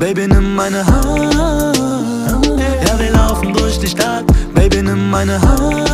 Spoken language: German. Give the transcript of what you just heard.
Baby, nimm meine Hand. Ja, wir laufen durch die Stadt, Baby, nimm meine Hand.